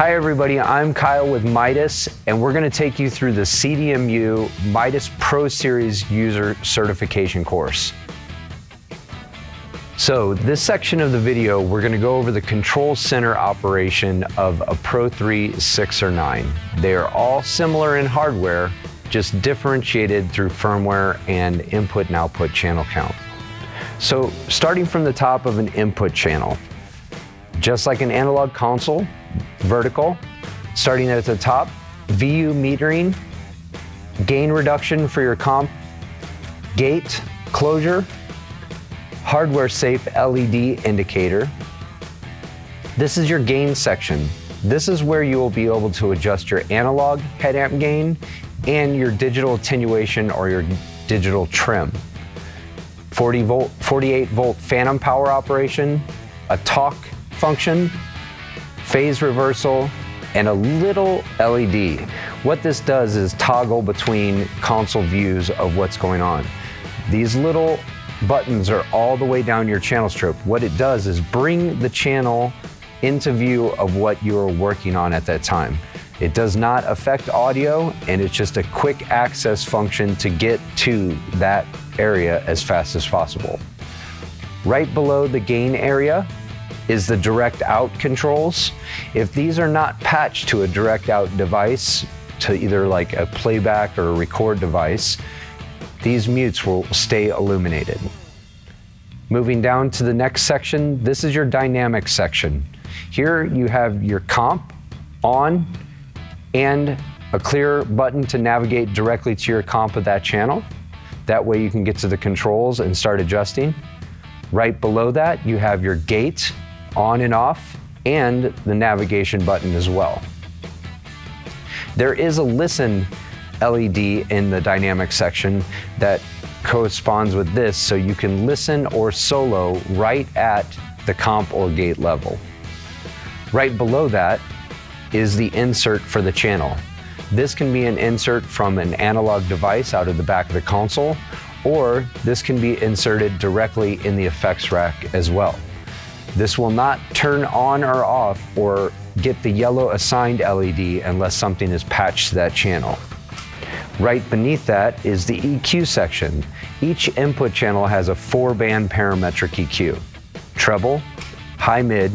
Hi everybody, I'm Kyle with Midas and we're going to take you through the CDMU Midas Pro Series user certification course. So this section of the video, we're going to go over the control center operation of a Pro 3, 6, or 9. They are all similar in hardware, just differentiated through firmware and input and output channel count. So starting from the top of an input channel, just like an analog console, vertical, starting at the top, VU metering, gain reduction for your comp, gate closure, hardware safe LED indicator. This is your gain section. This is where you will be able to adjust your analog head amp gain and your digital attenuation or your digital trim. 40 volt, 48 volt phantom power operation, a talk function, phase reversal, and a little LED. What this does is toggle between console views of what's going on. These little buttons are all the way down your channel strip. What it does is bring the channel into view of what you are working on at that time. It does not affect audio and it's just a quick access function to get to that area as fast as possible. Right below the gain area is the direct out controls. If these are not patched to a direct out device, to either like a playback or a record device, these mutes will stay illuminated. Moving down to the next section, this is your dynamic section. Here you have your comp on and a clear button to navigate directly to your comp of that channel. That way you can get to the controls and start adjusting. Right below that, you have your gate on and off, and the navigation button as well. There is a listen LED in the dynamic section that corresponds with this so you can listen or solo right at the comp or gate level. Right below that is the insert for the channel. This can be an insert from an analog device out of the back of the console, or this can be inserted directly in the effects rack as well. This will not turn on or off or get the yellow assigned LED unless something is patched to that channel. Right beneath that is the EQ section. Each input channel has a four band parametric EQ. Treble, high mid,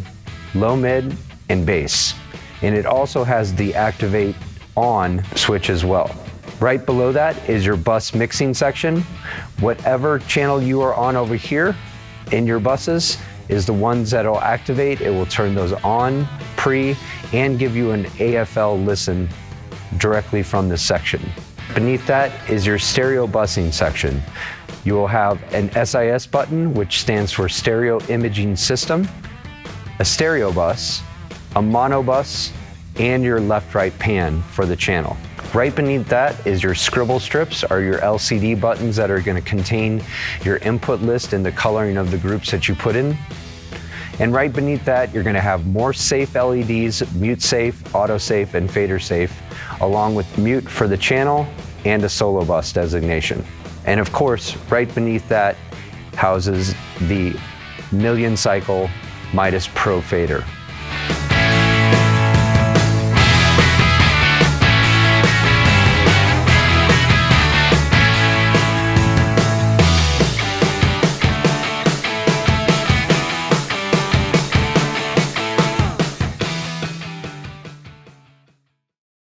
low mid, and bass. And it also has the activate on switch as well. Right below that is your bus mixing section. Whatever channel you are on over here in your buses, is the ones that will activate. It will turn those on pre and give you an AFL listen directly from this section. Beneath that is your stereo busing section. You will have an SIS button, which stands for Stereo Imaging System, a stereo bus, a mono bus, and your left-right pan for the channel. Right beneath that is your scribble strips or your LCD buttons that are going to contain your input list and the coloring of the groups that you put in. And right beneath that, you're going to have more safe LEDs, mute safe, auto safe, and fader safe, along with mute for the channel and a solo bus designation. And of course, right beneath that houses the million cycle Midas Pro fader.